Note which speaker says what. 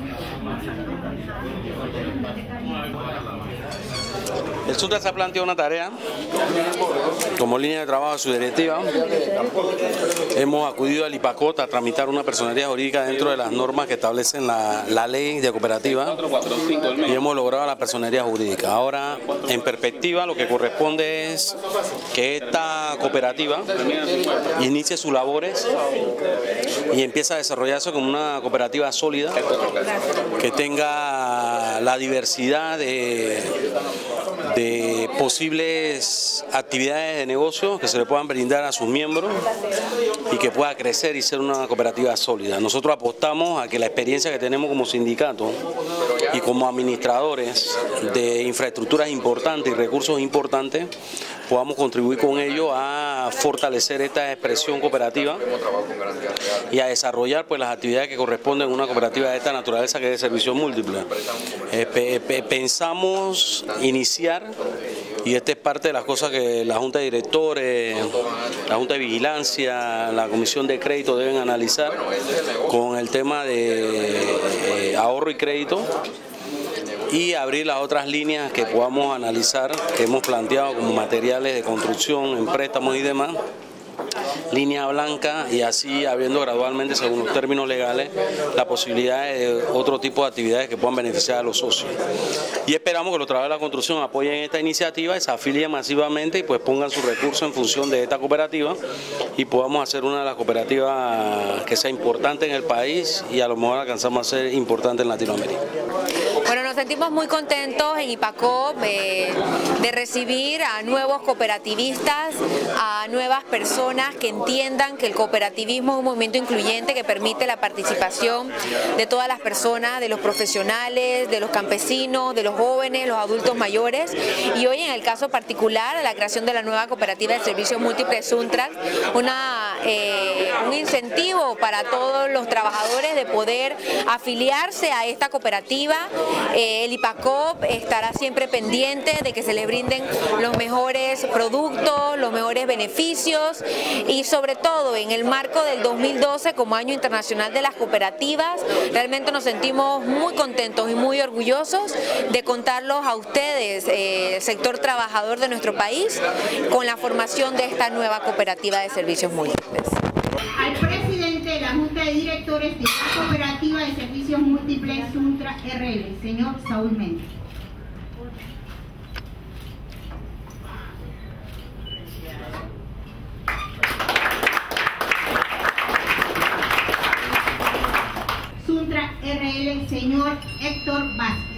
Speaker 1: Thank you. El Suntra se ha planteado una tarea como línea de trabajo de su directiva. Hemos acudido al IPACOT a tramitar una personalidad jurídica dentro de las normas que establecen la, la ley de cooperativa y hemos logrado la personalidad jurídica. Ahora, en perspectiva, lo que corresponde es que esta cooperativa inicie sus labores y empiece a desarrollarse como una cooperativa sólida que tenga la diversidad de, de posibles actividades de negocio que se le puedan brindar a sus miembros y que pueda crecer y ser una cooperativa sólida. Nosotros apostamos a que la experiencia que tenemos como sindicato y como administradores de infraestructuras importantes y recursos importantes podamos contribuir con ello a fortalecer esta expresión cooperativa y a desarrollar pues las actividades que corresponden a una cooperativa de esta naturaleza que es de servicios múltiples. Eh, pensamos iniciar y esta es parte de las cosas que la Junta de Directores, la Junta de Vigilancia, la Comisión de Crédito deben analizar con el tema de eh, ahorro y crédito y abrir las otras líneas que podamos analizar, que hemos planteado como materiales de construcción, en préstamos y demás línea blanca y así habiendo gradualmente, según los términos legales, la posibilidad de otro tipo de actividades que puedan beneficiar a los socios. Y esperamos que los trabajadores de la construcción apoyen esta iniciativa y se afilien masivamente y pues pongan sus recursos en función de esta cooperativa y podamos hacer una de las cooperativas que sea importante en el país y a lo mejor alcanzamos a ser importante en Latinoamérica.
Speaker 2: Bueno, nos sentimos muy contentos en IPACOP eh, de recibir a nuevos cooperativistas, a nuevas personas que entiendan que el cooperativismo es un movimiento incluyente que permite la participación de todas las personas, de los profesionales, de los campesinos, de los jóvenes, los adultos mayores. Y hoy en el caso particular la creación de la nueva cooperativa de servicios múltiples Suntrax, una, eh, un incentivo para todos los trabajadores de poder afiliarse a esta cooperativa eh, el IPACOP estará siempre pendiente de que se le brinden los mejores productos, los mejores beneficios y sobre todo en el marco del 2012 como Año Internacional de las Cooperativas, realmente nos sentimos muy contentos y muy orgullosos de contarlos a ustedes, eh, sector trabajador de nuestro país, con la formación de esta nueva cooperativa de servicios múltiples.
Speaker 3: Al presidente de la Junta de Directores de la Cooperativa de Servicios Múltiples Señor Saúl Méndez. Suntra RL, señor Héctor Vázquez.